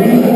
Amen.